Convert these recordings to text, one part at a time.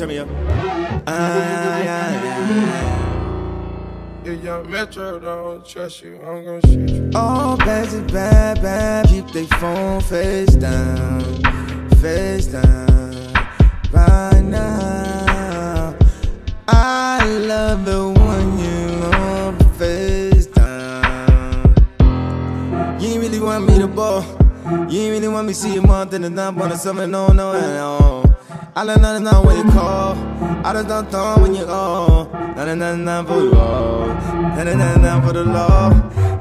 turn me up. Yeah, yeah. If young Metro don't trust you, I'm gonna shoot you. All bad is bad, bad. Keep they phone face down, face down. Right now, I love the one you on face down. You ain't really want me to ball. You ain't really want me to see you month in the dump on the summer, no, no, no. I don't know know when you call. I just don't know when you go. Nothing, nothing, nothing for you all. Nothing, nothing, nothing for the law.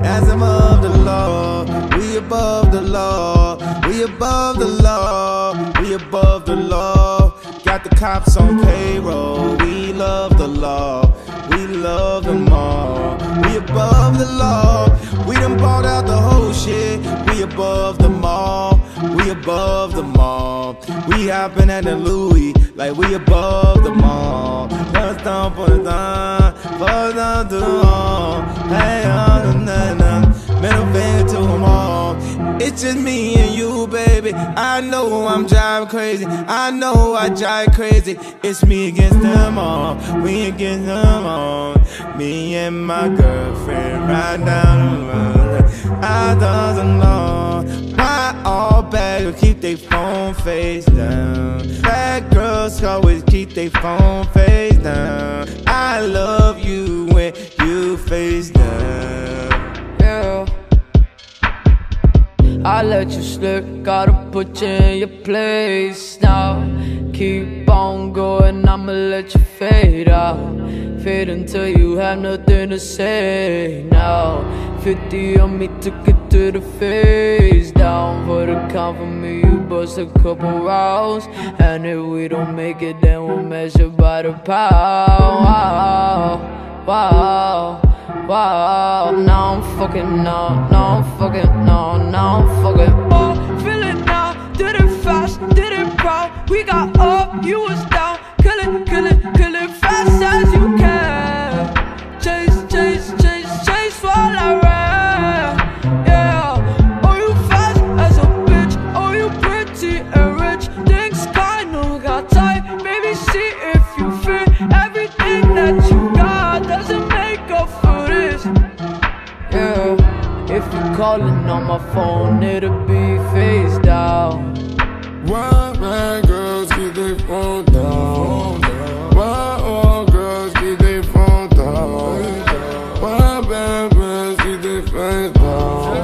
As above the law, we above the law. We above the law. We above the law. Got the cops on payroll. We love the law. We love them all. We above the law. We done bought out the whole shit. We above the mall, We above the mall. We hopping at the Louis like we above them all. First down the time, first down to all. Hey, on the night, middle finger to them all. It's just me baby. I know I'm driving crazy. I know I drive crazy. It's me against them all. We against them all. Me and my girlfriend ride down the road. I doesn't know why all bad girls keep their phone face down. Bad girls always keep their phone face down. I love you when you face down. I let you slip, gotta put you in your place now. Keep on going, I'ma let you fade out. Fade until you have nothing to say now. 50 on me, took it to the face down. For the count for me, you bust a couple rounds. And if we don't make it, then we'll measure by the pound. Wow, wow. Wow, now I'm fucking, now, now I'm fucking, now, now I'm fucking. Oh, feel it now, did it fast, did it proud. We got up, you was down. Calling on my phone, it'll be face down. Why bad girls keep their phone down? Why all girls keep their phone down? Why bad girls keep their face down?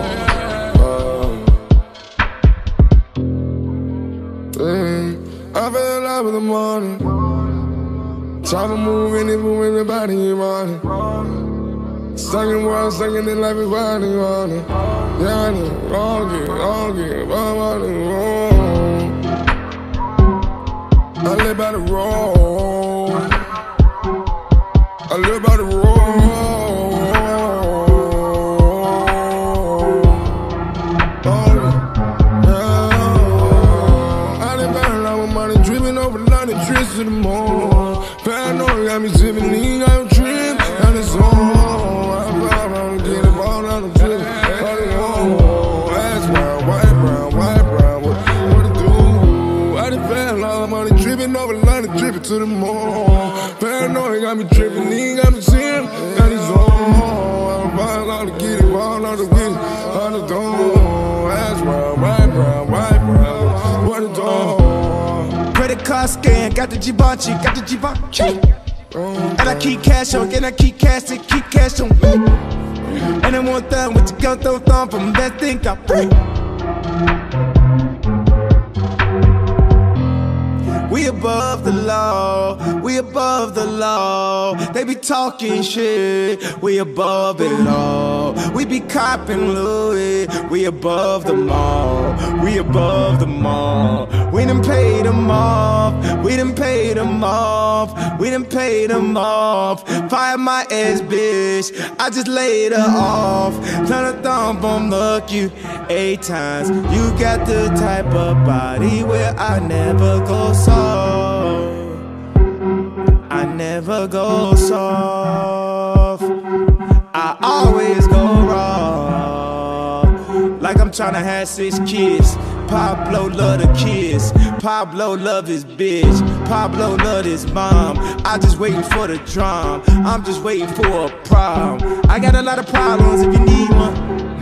Hey, I fell in love in the morning. Try to move any, move everybody want it. Singing world, singing it like we body on it. Yeah, I know, all get, all get, body wrong. I live by the road. I live by the road. Dripping over London, dripping to the mall. Paranoid got me tripping, lean got me sipping, and it's on. I'm buying all to get it, ball all to get it, all the door. That's brown, white brown, white brown. What it do? Credit card scan, got the Givenchy, got the Givenchy. And I keep cash on, and I keep cash, and keep cash on. And I want that with your gun, thumb, thumb from that thing got free. Above the law, we above the law. They be talking shit, we above it all. We be copping Louis, we above them all. We above them all. We done paid them off, we done paid them off, we done paid them off. Fire my ex bitch, I just laid her off. Turn a thumb on luck you eight times. You got the type of body where I never go soft. I never go soft. I always go raw. Like I'm tryna have six kids. Pablo love the kids. Pablo love his bitch. Pablo love his mom. I just waiting for the drum. I'm just waiting for a problem. I got a lot of problems if you need one.